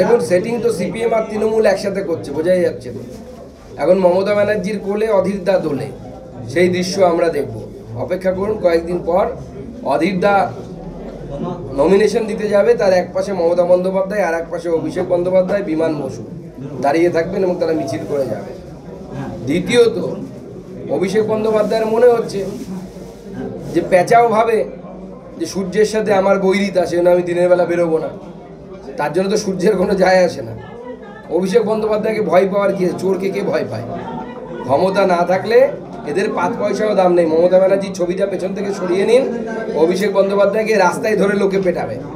দেখুন সেটিং তো সিপিএম আর তৃণমূল একসাথে করছে, বোঝাই যাচ্ছে এখন মমতা ব্যানার্জির কোলে অধীরদা দোলে, সেই দৃশ্য আমরা দেখব। অপেক্ষা করুন, কয়েকদিন পর অধীরদা নমিনেশন দিতে যাবে, তার এক পাশে মমতা বন্দ্যোপাধ্যায় আর এক পাশে অভিষেক বন্দ্যোপাধ্যায়, বিমান বসু। দাঁড়িয়ে থাকবেন এবং তারা মিছিল করে যাবে। দ্বিতীয়ত, অভিষেক বন্দ্যোপাধ্যায়ের মনে হচ্ছে যে পেঁচাও ভাবে যে সূর্যের সাথে আমার বৈরিতা সে আমি দিনের বেলা বেরোবো না। তার জন্য তো সূর্যের কোনো যায় আসে না। অভিষেক বন্দ্যোপাধ্যায়কে ভয় পাওয়ার কি চোরকে কে ভয় পায়? ক্ষমতা না থাকলে এদের পাঁচ পয়সাও দাম নেই। মমতা ব্যানার্জির ছবিটা পেছন থেকে সরিয়ে নিন। অভিষেক বন্দ্যোপাধ্যায়কে রাস্তায় ধরে লোকে পেটাবে।